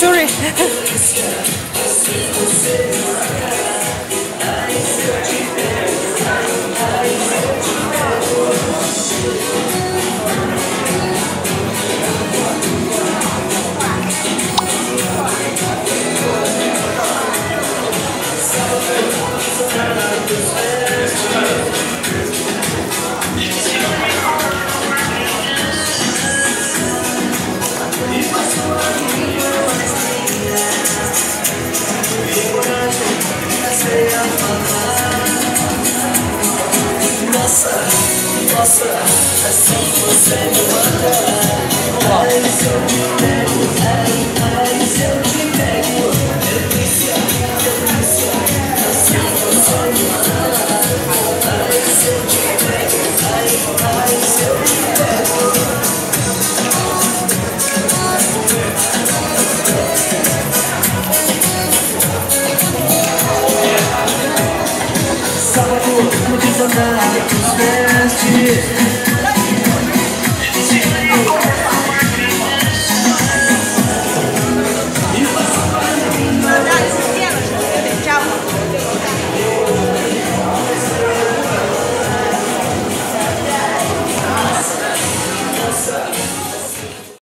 Sorry. Nossa, nossa, assim você me manda. Ai, eu te pego, ai, ai, eu te pego. Delícia, delícia, assim você me manda. Ai, eu te pego, ai, ai, eu te pego.